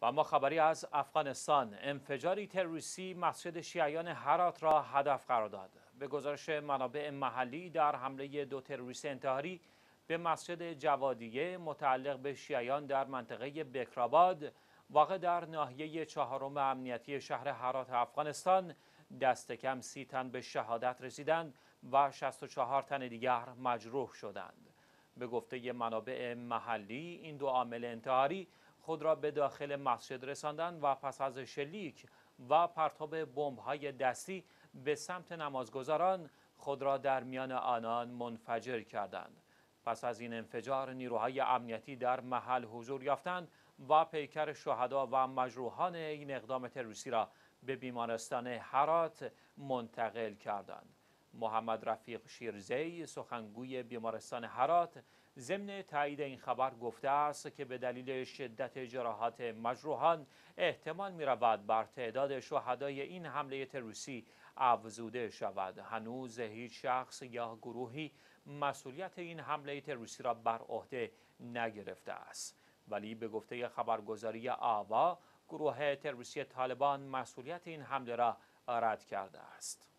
و اما خبری از افغانستان. انفجاری تروریستی مسجد شیعیان هرات را هدف قرار داد. به گزارش منابع محلی در حمله دو تروریست انتحاری به مسجد جوادیه متعلق به شیعیان در منطقه بکرآباد واقع در ناحیه چهارم امنیتی شهر هرات افغانستان دست کم سی تن به شهادت رسیدند و 64 تن دیگر مجروح شدند. به گفته منابع محلی این دو عامل انتحاری خود را به داخل مسجد رساندند و پس از شلیک و پرتاب بمب‌های دستی به سمت نمازگزاران خود را در میان آنان منفجر کردند. پس از این انفجار نیروهای امنیتی در محل حضور یافتند و پیکر شهدا و مجروحان این اقدام تروریستی را به بیمارستان هرات منتقل کردند. محمد رفیق شیرزی سخنگوی بیمارستان هرات ضمن تایید این خبر گفته است که به دلیل شدت جراحات مجروحان احتمال می رود بر تعداد شهدای این حمله تروریستی افزوده شود. هنوز هیچ شخص یا گروهی مسئولیت این حمله تروریستی را بر عهده نگرفته است. ولی به گفته خبرگزاری آوا گروه تروریستی طالبان مسئولیت این حمله را رد کرده است.